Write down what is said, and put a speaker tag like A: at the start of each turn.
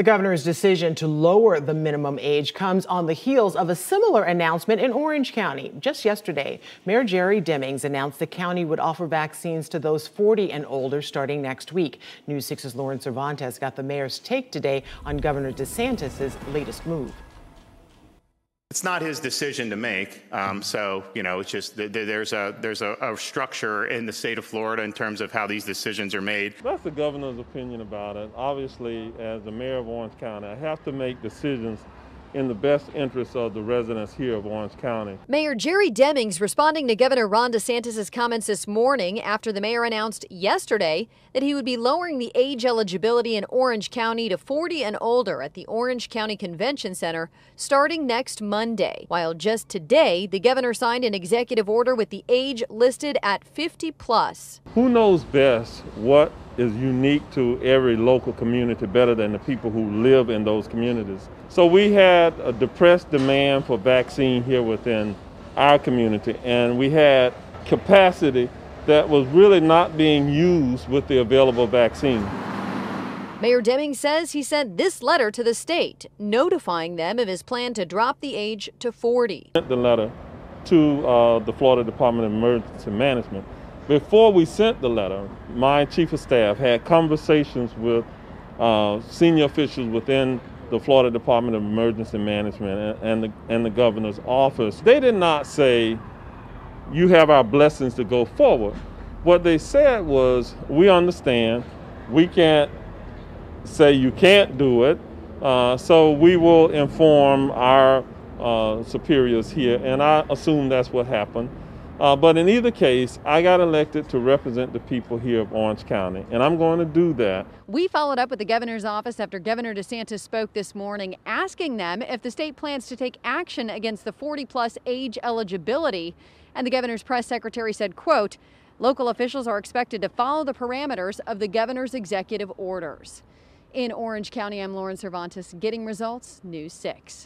A: The governor's decision to lower the minimum age comes on the heels of a similar announcement in Orange County. Just yesterday, Mayor Jerry Demings announced the county would offer vaccines to those 40 and older starting next week. News 6's Lauren Cervantes got the mayor's take today on Governor DeSantis' latest move.
B: It's not his decision to make. Um, so, you know, it's just there's a there's a, a, structure in the state of Florida in terms of how these decisions are made.
C: That's the governor's opinion about it. Obviously, as the mayor of Orange County, I have to make decisions in the best interest of the residents here of Orange County.
D: Mayor Jerry Demings responding to Governor Ron DeSantis' comments this morning after the mayor announced yesterday that he would be lowering the age eligibility in Orange County to 40 and older at the Orange County Convention Center starting next Monday. While just today, the governor signed an executive order with the age listed at 50 plus.
C: Who knows best what is unique to every local community better than the people who live in those communities. So we had a depressed demand for vaccine here within our community, and we had capacity that was really not being used with the available vaccine.
D: Mayor Demings says he sent this letter to the state, notifying them of his plan to drop the age to 40.
C: Sent the letter to uh, the Florida Department of Emergency Management before we sent the letter, my chief of staff had conversations with uh, senior officials within the Florida Department of Emergency Management and, and, the, and the governor's office. They did not say, you have our blessings to go forward. What they said was, we understand, we can't say you can't do it, uh, so we will inform our uh, superiors here, and I assume that's what happened. Uh, but in either case, I got elected to represent the people here of Orange County, and I'm going to do that.
D: We followed up with the governor's office after Governor DeSantis spoke this morning, asking them if the state plans to take action against the 40 plus age eligibility. And the governor's press secretary said, quote, local officials are expected to follow the parameters of the governor's executive orders. In Orange County, I'm Lauren Cervantes, getting results, News 6.